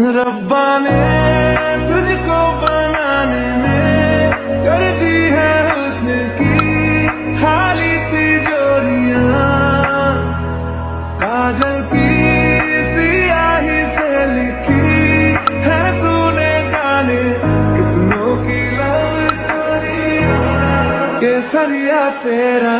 रब्बा ने तुझको बनाने में कर दी है उसने की खाली तिजोरियाँ। काजल की सियाही से लिखी है तूने जाने कितनों की लव स्टोरियाँ केसरिया तेरा